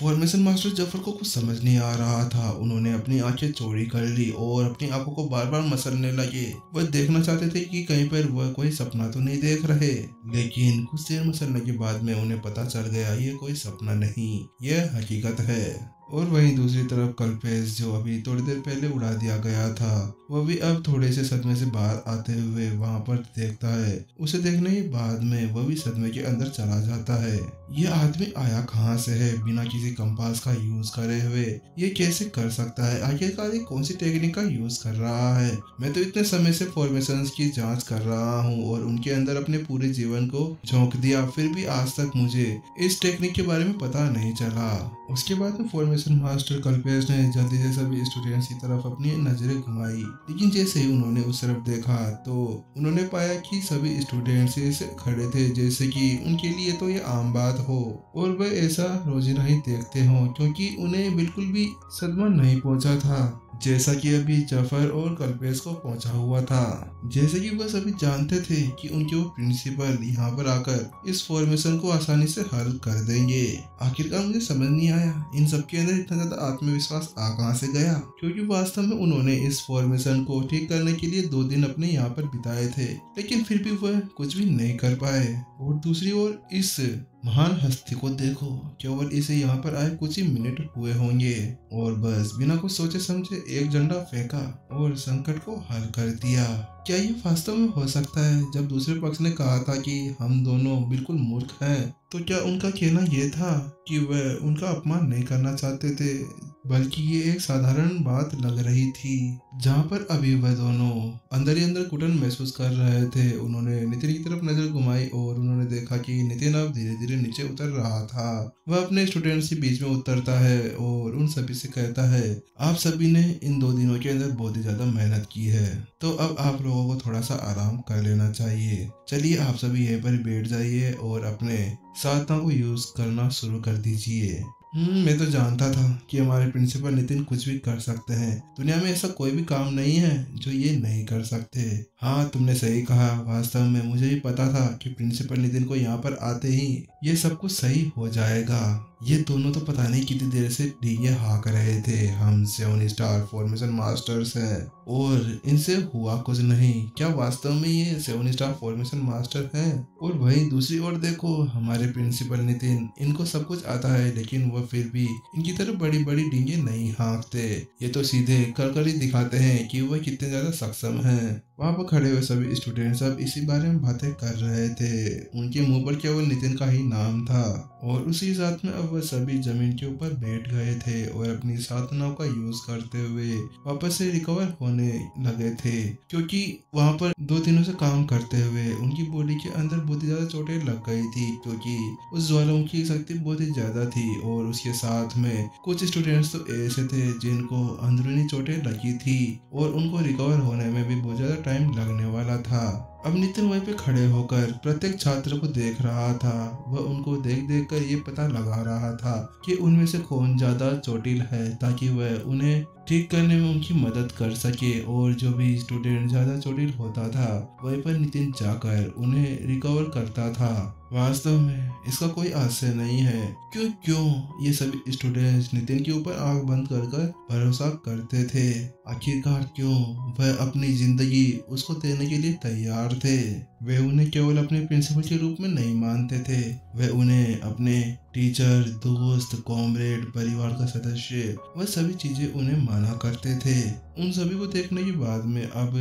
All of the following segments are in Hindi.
फॉर्मेशन मास्टर ज़फ़र को कुछ समझ नहीं आ रहा था। उन्होंने अपनी आँखें चोरी कर ली और अपनी आँखों को बार बार मसलने लगे। वह देखना चाहते थे कि कहीं पर वह कोई सपना तो नहीं देख रहे, लेकिन कुछ देर मसलने के बाद में उन्हें पता चल गया, ये कोई सपना नहीं, यह हकीकत है। और वहीं दूसरी तरफ़ कल्पेश, जो अभी थोड़ी देर पहले उड़ा दिया गया था वह भी अब थोड़े से सदमे से बाहर आते हुए वहाँ पर देखता है। उसे देखने के बाद में वह भी सदमे के अंदर चला जाता है। ये आदमी आया कहाँ से है? बिना किसी कंपास का यूज़ करे हुए, ये कैसे कर सकता है? आखिरकार कौन सी टेक्निक का यूज़ कर रहा है? मैं तो इतने समय से फॉर्मेशन की जाँच कर रहा हूँ और उनके अंदर अपने पूरे जीवन को झोंक दिया, फिर भी आज तक मुझे इस टेक्निक के बारे में पता नहीं चला। उसके बाद में फॉर्मेशन मास्टर कल्पेश ने जल्दी से सभी स्टूडेंट्स की तरफ़ अपनी नज़रें घुमाई। लेकिन जैसे ही उन्होंने उस तरफ़ देखा तो उन्होंने पाया कि सभी स्टूडेंट्स खड़े थे, जैसे कि उनके लिए तो ये आम बात हो। और वह ऐसा रोज़ाना ही देखते हो, क्योंकि उन्हें बिल्कुल भी सदमा नहीं पहुँचा था। जैसा कि अभी ज़फ़र और कल्पेश को पहुँचा हुआ था। जैसे कि वह सभी जानते थे कि उनके वो प्रिंसिपल यहाँ पर आकर इस फॉर्मेशन को आसानी से हल कर देंगे। आखिरकार मुझे समझ नहीं आया। इन सबके अंदर इतना ज़्यादा आत्मविश्वास आ कहाँ से गया? क्योंकि वास्तव में उन्होंने इस फॉर्मेशन को ठीक करने के लिए दो दिन अपने यहाँ पर बिताए थे, लेकिन फिर भी वह कुछ भी नहीं कर पाए। और दूसरी ओर इस महान हस्ती को देखो, केवल इसे यहाँ पर आए कुछ ही मिनट हुए होंगे। और बस, बिना कुछ सोचे समझे एक झंडा फेंका और संकट को हल कर दिया। क्या ये वास्तव में हो सकता है? जब दूसरे पक्ष ने कहा था कि हम दोनों बिल्कुल मूर्ख हैं तो क्या उनका कहना यह था कि वह उनका अपमान नहीं करना चाहते थे? बल्कि ये एक साधारण बात लग रही थी, जहाँ पर अभी वह दोनों अंदर ही अंदर कुटन महसूस कर रहे थे। उन्होंने नितिन की तरफ़ नज़र घुमाई और उन्होंने देखा कि नितिन अब धीरे धीरे नीचे उतर रहा था। वह अपने स्टूडेंट्स के बीच में उतरता है और उन सभी से कहता है, आप सभी ने इन दो दिनों के अंदर बहुत ही ज़्यादा मेहनत की है तो अब आप लोगों को थोड़ा सा आराम कर लेना चाहिए। चलिए आप सभी यहीं पर बैठ जाइए और अपने साधना को यूज़ करना शुरू कर दीजिए। मैं तो जानता था कि हमारे प्रिंसिपल नितिन कुछ भी कर सकते हैं। दुनिया में ऐसा कोई भी काम नहीं है जो ये नहीं कर सकते। हाँ तुमने सही कहा। वास्तव में मुझे भी पता था कि प्रिंसिपल नितिन को यहाँ पर आते ही ये सब कुछ सही हो जाएगा। ये दोनों तो पता नहीं कितनी देर से डीजे हाँक रहे थे। हम सेवन स्टार फॉर्मेशन मास्टर्स हैं और इनसे हुआ कुछ नहीं। क्या वास्तव में ये सेवन स्टार फॉर्मेशन मास्टर हैं? और वहीं दूसरी ओर देखो, हमारे प्रिंसिपल नितिन, इनको सब कुछ आता है, लेकिन वह फिर भी इनकी तरफ़ बड़ी बड़ी डींगे नहीं हाँकते। ये तो सीधे कर कर ही दिखाते हैं कि वह कितने ज़्यादा सक्षम हैं। वहाँ पर खड़े हुए सभी स्टूडेंट सब इसी बारे में बातें कर रहे थे। उनके मुँह पर केवल नितिन का ही नाम था? और उसी साथ में अब वह सभी ज़मीन के ऊपर बैठ गए थे और अपनी साधनाओं का यूज़ करते हुए वापस से रिकवर होने लगे थे। क्योंकि वहाँ पर दो दिनों से काम करते हुए उनकी बॉडी के अंदर बहुत ही ज़्यादा चोटें लग गई थी, क्योंकि उस ज्वालामुखी की शक्ति बहुत ही ज़्यादा थी और उसके साथ में कुछ स्टूडेंट्स तो ऐसे थे जिनको अंदरूनी चोटें लगी थी और उनको रिकवर होने में भी बहुत ज़्यादा टाइम लगने वाला था। अब नितिन वहीं पे खड़े होकर प्रत्येक छात्र को देख रहा था। वह उनको देख देख कर ये पता लगा रहा था कि उनमें से कौन ज़्यादा चोटिल है ताकि वह उन्हें ठीक करने में उनकी मदद कर सके। और जो भी स्टूडेंट ज़्यादा चोटिल होता था, वहीं पर नितिन जाकर उन्हें रिकवर करता था। वास्तव में इसका कोई आश्चर्य नहीं है। क्यों क्यों? ये सभी स्टूडेंट्स नितिन के ऊपर आँख बंद कर कर भरोसा करते थे। आखिरकार क्यों? वह अपनी ज़िंदगी उसको देने के लिए तैयार थे। वे उन्हें केवल अपने प्रिंसिपल के रूप में नहीं मानते थे। वे उन्हें अपने टीचर दोस्त कॉमरेड परिवार का सदस्य वह सभी चीज़ें उन्हें माना करते थे। उन सभी को देखने के बाद में अब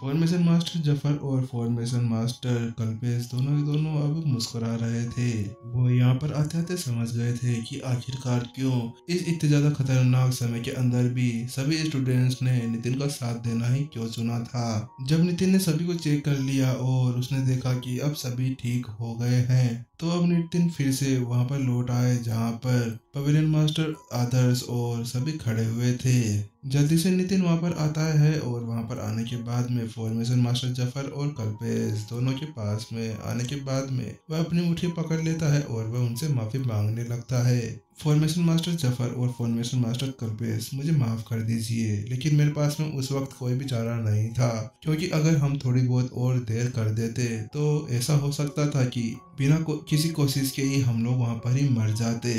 फॉर्मेशन मास्टर ज़फ़र और फॉर्मेशन मास्टर कल्पेश दोनों के दोनों अब मुस्कुरा रहे थे। वो यहाँ पर आते आते समझ गए थे कि आखिरकार क्यों इस इतने ज़्यादा खतरनाक समय के अंदर भी सभी स्टूडेंट्स ने नितिन का साथ देना ही क्यों चुना था? जब नितिन ने सभी को चेक कर लिया और उसने देखा कि अब सभी ठीक हो गए हैं तो अब नितिन फिर से वहाँ पर लौट आए जहाँ पर पवेलियन मास्टर आदर्श और सभी खड़े हुए थे। जल्दी से नितिन वहाँ पर आता है और वहाँ पर आने के बाद में फॉर्मेशन मास्टर ज़फ़र और कल्पेश दोनों के पास में आने के बाद में वह अपनी मुट्ठी पकड़ लेता है और वह उनसे माफ़ी मांगने लगता है। फॉर्मेशन मास्टर ज़फ़र और फॉर्मेशन मास्टर कल्पेश मुझे माफ़ कर दीजिए लेकिन मेरे पास में उस वक्त कोई भी चारा नहीं था क्योंकि अगर हम थोड़ी बहुत और देर कर देते तो ऐसा हो सकता था कि बिना को, किसी कोशिश के ही हम लोग वहाँ पर ही मर जाते।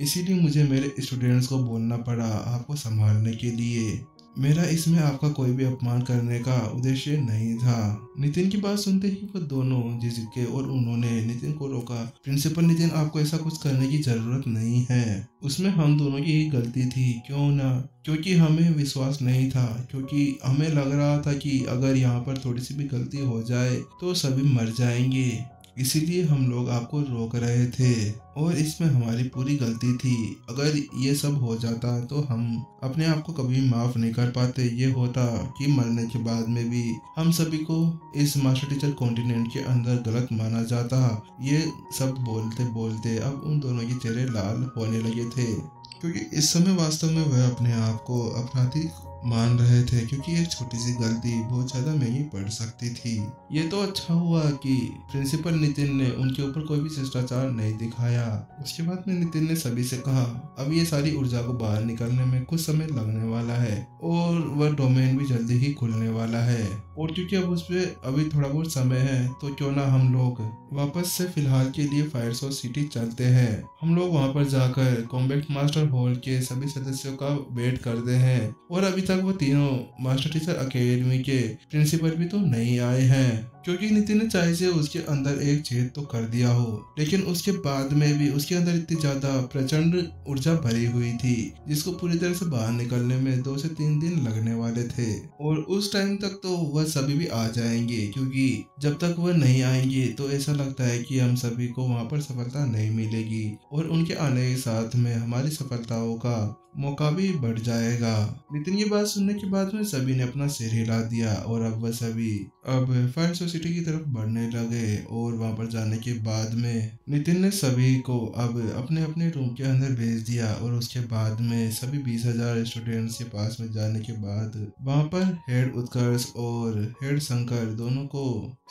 इसीलिए मुझे मेरे स्टूडेंट्स को बोलना पड़ा आपको संभालने के लिए। मेरा इसमें आपका कोई भी अपमान करने का उद्देश्य नहीं था। नितिन की बात सुनते ही वो दोनों झिझके और उन्होंने नितिन को रोका, प्रिंसिपल नितिन, आपको ऐसा कुछ करने की ज़रूरत नहीं है। उसमें हम दोनों की ही गलती थी, क्यों ना? क्योंकि हमें विश्वास नहीं था, क्योंकि हमें लग रहा था कि अगर यहाँ पर थोड़ी सी भी गलती हो जाए तो सभी मर जाएँगे। इसीलिए हम लोग आपको रोक रहे थे और इसमें हमारी पूरी गलती थी। अगर ये सब हो जाता तो हम अपने आप को कभी माफ़ नहीं कर पाते। ये होता कि मरने के बाद में भी हम सभी को इस मास्टर टीचर कॉन्टिनेंट के अंदर गलत माना जाता। ये सब बोलते बोलते अब उन दोनों के चेहरे लाल होने लगे थे। क्योंकि इस समय वास्तव में वह अपने आप को अपराधी मान रहे थे क्योंकि ये छोटी सी गलती बहुत ज़्यादा महँगी पड़ सकती थी। ये तो अच्छा हुआ कि प्रिंसिपल नितिन ने उनके ऊपर कोई भी शिष्टाचार नहीं दिखाया। उसके बाद में नितिन ने सभी से कहा, अब ये सारी ऊर्जा को बाहर निकलने में कुछ समय लगने वाला है और वह डोमेन भी जल्दी ही खुलने वाला है। और क्योंकि अब उस पर अभी थोड़ा बहुत समय है तो क्यों ना हम लोग वापस से फ़िलहाल के लिए फायर सो सिटी चलते हैं। हम लोग वहाँ पर जाकर कॉम्बैक्ट मास्टर हॉल के सभी सदस्यों का वेट करते हैं और अभी तक वो तीनों मास्टर टीचर अकेडमी के प्रिंसिपल भी तो नहीं आए हैं। क्योंकि नितिन ने चाहे से उसके अंदर एक छेद तो कर दिया हो, लेकिन उसके बाद में भी उसके अंदर इतनी ज़्यादा प्रचंड ऊर्जा भरी हुई थी, जिसको पूरी तरह से बाहर निकलने में दो से तीन दिन लगने वाले थे। और उस टाइम तक तो वह सभी भी आ जाएँगे, क्योंकि जब तक वह नहीं आएँगे तो ऐसा लगता है कि हम सभी को वहाँ पर सफलता नहीं मिलेगी, और उनके आने के साथ में हमारी सफलताओं का मौका भी बढ़ जाएगा। नितिन की बात सुनने के बाद में सभी ने अपना सिर हिला दिया, और अब वह सभी, अब फायर सोसाइटी की तरफ़ बढ़ने लगे और वहाँ पर जाने के बाद में नितिन ने सभी को अब अपने अपने रूम के अंदर भेज दिया और उसके बाद में सभी बीस हज़ार स्टूडेंट्स के पास में जाने के बाद वहाँ पर हेड उत्कर्ष और हेड शंकर दोनों को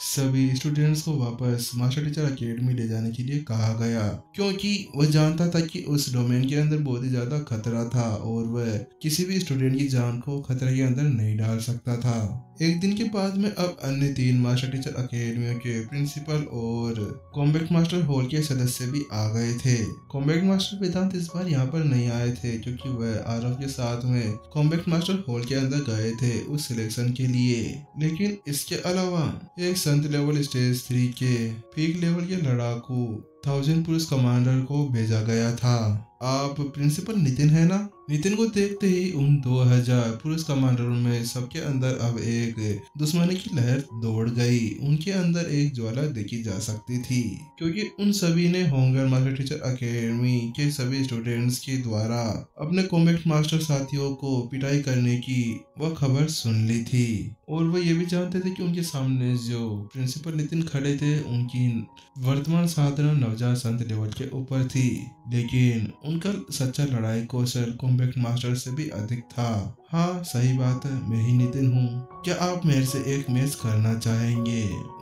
सभी स्टूडेंट्स को वापस मास्टर टीचर अकेडमी ले जाने के लिए कहा गया। क्योंकि वह जानता था कि उस डोमेन के अंदर बहुत ही ज़्यादा खतरा था और वह किसी भी स्टूडेंट की जान को खतरे के अंदर नहीं डाल सकता था। एक दिन के बाद में अब अन्य तीन मास्टर टीचर अकेडमियों के प्रिंसिपल और कॉम्बैक्ट मास्टर हॉल के सदस्य भी आ गए थे। कॉम्बैक्ट मास्टर वेदांत इस बार यहाँ पर नहीं आए थे, क्योंकि वह आरव के साथ में कॉम्बैक्ट मास्टर हॉल के अंदर गए थे उस सिलेक्शन के लिए। लेकिन इसके अलावा एक संत लेवल स्टेज थ्री के पीक लेवल के लड़ाकू थाउज़ेंड पुलिस कमांडर को भेजा गया था। आप प्रिंसिपल नितिन है ना? नितिन को देखते ही उन 2000 पुरुष कमांडरों में सबके अंदर अब एक दुश्मनी की लहर दौड़ गई। उनके अंदर एक ज्वाला देखी जा सकती थी, क्योंकि उन सभी ने होमगार्ड मास्टर टीचर अकेडमी के सभी स्टूडेंट्स के द्वारा अपने कॉम्बैक्ट मास्टर साथियों को पिटाई करने की वह खबर सुन ली थी। और वह ये भी जानते थे कि उनके सामने जो प्रिंसिपल नितिन खड़े थे, उनकी वर्तमान साधना नवजात संत लेवल के ऊपर थी। लेकिन उनका सच्चा लड़ाई कौशल कॉम्बैक्ट मास्टर से भी अधिक था। हाँ सही बात है, मैं ही नितिन हूँ। क्या आप मेरे से एक मैच करना चाहेंगे?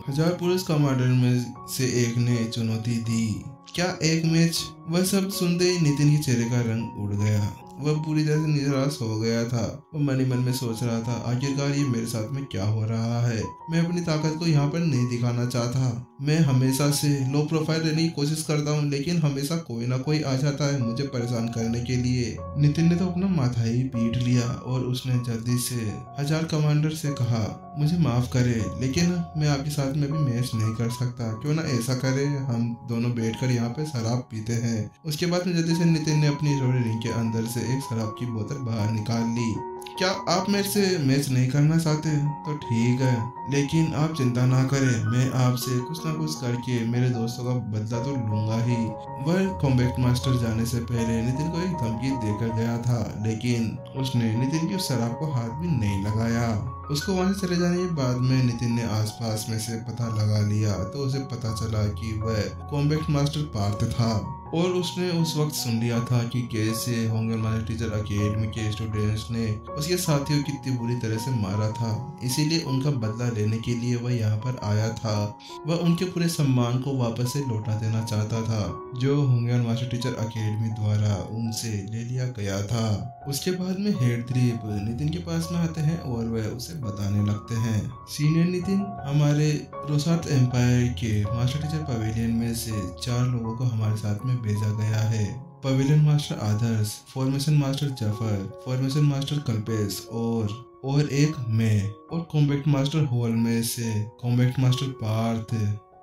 हज़ार पुलिस कमांडर में से एक ने चुनौती दी। क्या एक मैच वह सब सुनते ही नितिन के चेहरे का रंग उड़ गया। वह पूरी तरह से निराश हो गया था। वह मन ही मन में सोच रहा था, आखिरकार ये मेरे साथ में क्या हो रहा है? मैं अपनी ताकत को यहाँ पर नहीं दिखाना चाहता। मैं हमेशा से लो प्रोफ़ाइल रहने की कोशिश करता हूँ, लेकिन हमेशा कोई ना कोई आ जाता है मुझे परेशान करने के लिए। नितिन ने तो अपना माथा ही पीट लिया और उसने जल्दी से हज़ार कमांडर से कहा, मुझे माफ़ करे, लेकिन मैं आपके साथ में भी मैच नहीं कर सकता। क्यों ना ऐसा करे, हम दोनों बैठकर यहाँ पे शराब पीते हैं। उसके बाद में जल्दी से नितिन ने अपनी रिंग के अंदर से एक शराब की बोतल बाहर निकाल ली। क्या आप मेरे से मैच नहीं करना चाहते? तो ठीक है, लेकिन आप चिंता ना करें, मैं आपसे कुछ ना कुछ करके मेरे दोस्तों का बदला तो लूँगा ही। वह कॉम्बैक्ट मास्टर जाने से पहले नितिन को एक धमकी देकर गया था, लेकिन उसने नितिन की शराब को हाथ भी नहीं लगाया। उसको वहाँ से चले जाने के बाद में नितिन ने आसपास में से पता लगा लिया तो उसे पता चला कि वह कॉम्बैक्ट मास्टर पार्थ था। और उसने उस वक्त सुन लिया था कि कैसे होंगे मास्टर टीचर अकेडमी के स्टूडेंट्स ने उसके साथियों की कितनी बुरी तरह से मारा था। इसीलिए उनका बदला लेने के लिए वह यहाँ पर आया था। वह उनके पूरे सम्मान को वापस से लौटा देना चाहता था, जो होंगे मास्टर टीचर अकेडमी द्वारा उनसे ले लिया गया था। उसके बाद में हेड द्रीप नितिन के पास में आते हैं और वह उसे बताने लगते हैं। सीनियर नितिन, हमारे रोसात एम्पायर के मास्टर टीचर पवेलियन में से चार लोगों को हमारे साथ में भेजा गया है। Pavilion master Adarsh formation master Zafar formation master Kalpesh और और एक मैं, और कॉम्बैक्ट मास्टर होल में से combat master Parth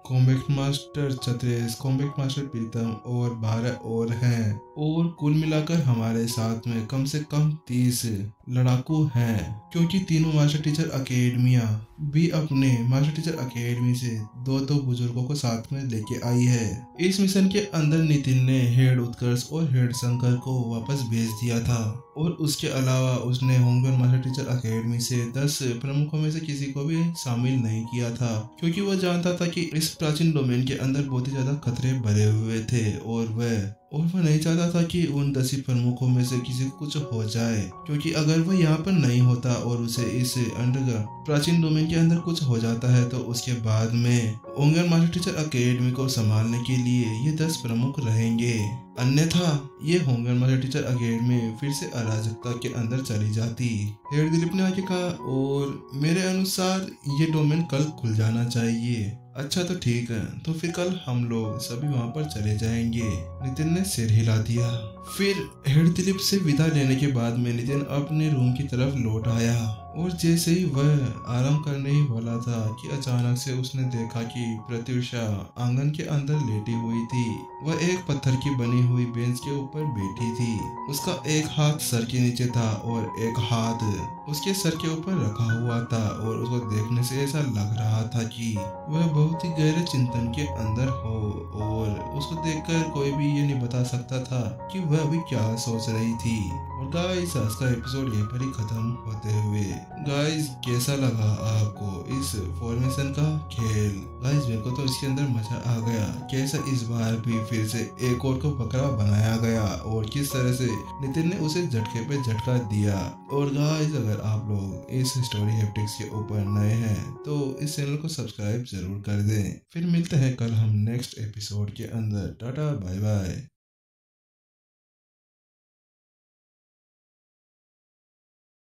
combat master Chhatresh combat master Pritam और बारह और हैं। और कुल मिलाकर हमारे साथ में कम से कम तीस लड़ाकू हैं, क्योंकि तीनों मास्टर टीचर अकेडमिया भी अपने मास्टर टीचर अकेडमी से दो दो बुज़ुर्गों को साथ में लेके आई है। इस मिशन के अंदर नितिन ने हेड उत्कर्ष और हेड शंकर को वापस भेज दिया था और उसके अलावा उसने होमगन मास्टर टीचर अकेडमी से दस प्रमुखों में से किसी को भी शामिल नहीं किया था, क्योंकि वह जानता था कि इस प्राचीन डोमेन के अंदर बहुत ही ज़्यादा खतरे भरे हुए थे और वह और वह नहीं चाहता था कि उन दसी प्रमुखों में से किसी को कुछ हो जाए, क्योंकि अगर वह यहाँ पर नहीं होता और उसे इस अंडरग्राउंड प्राचीन डोमेन के अंदर कुछ हो जाता है तो उसके बाद में ओंगन मास्टर टीचर अकेडमी को संभालने के लिए ये दस प्रमुख रहेंगे। अन्यथा, ये होंगन मास्टर टीचर अकेडमी फिर से अराजकता के अंदर चली जाती। हेड दिलीप ने आगे कहा, और मेरे अनुसार ये डोमेन कल खुल जाना चाहिए। अच्छा तो ठीक है तो फिर कल हम लोग सभी वहाँ पर चले जाएँगे। नितिन ने सिर हिला दिया। फिर हेड दिलीप से विदा लेने के बाद में नितिन अपने रूम की तरफ़ लौट आया। और जैसे ही वह आराम करने ही वाला था कि अचानक से उसने देखा कि प्रत्युषा आँगन के अंदर लेटी हुई थी। वह एक पत्थर की बनी हुई बेंच के ऊपर बैठी थी। उसका एक हाथ सर के नीचे था और एक हाथ उसके सर के ऊपर रखा हुआ था और उसको देखने से ऐसा लग रहा था कि वह बहुत ही गहरे चिंतन के अंदर हो और उसको देखकर कोई भी ये नहीं बता सकता था कि वह अभी क्या सोच रही थी। और आज का एपिसोड यहीं पर ही खत्म होते हुए गाइस कैसा लगा आपको इस फॉर्मेशन का खेल? गाइस मेरे को तो इसके अंदर मज़ा आ गया। कैसा इस बार भी फिर से एक और को बकरा बनाया गया? और किस तरह से नितिन ने उसे झटके पे झटका दिया? और गाइस अगर आप लोग इस स्टोरी हेप्टिक्स के ऊपर नए हैं तो इस चैनल को सब्सक्राइब ज़रूर कर दें। फिर मिलते हैं कल हम नेक्स्ट एपिसोड के अंदर। Tata bye bye